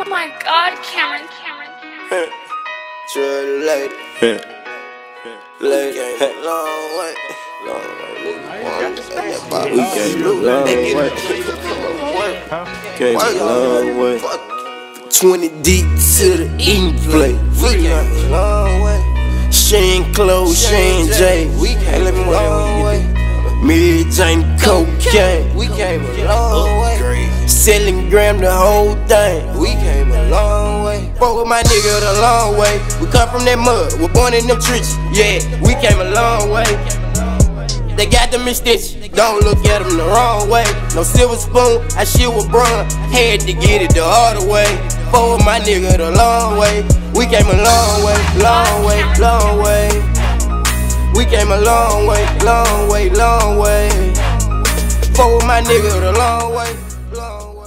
Oh my god, Cameron, Cameron, Cameron. Lady came a long way. Long way. We came a long way. Came a long way. 20 deep to the eating plate. We came a long way. Shane Clothes, Shane J. We came a long way. Mary Jane cocaine. We came a long way. Selling gram the whole thing. We came a long way. Fuck with my nigga the long way. We come from that mud. We're born in them trenches. Yeah, we came a long way. They got them extensions. Don't look at them the wrong way. No silver spoon, I shit with bronze. Had to get it the harder way. Fuck with my nigga the long way. We came a long way, long way, long way. We came a long way, long way, long way. Fuck with my nigga the long way, blow.